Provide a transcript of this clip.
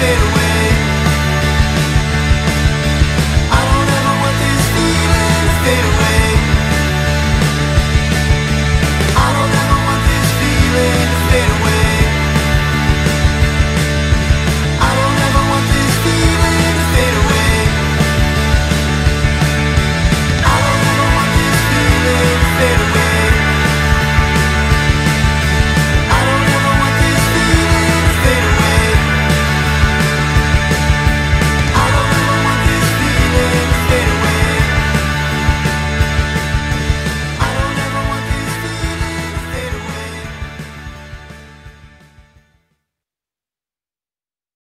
been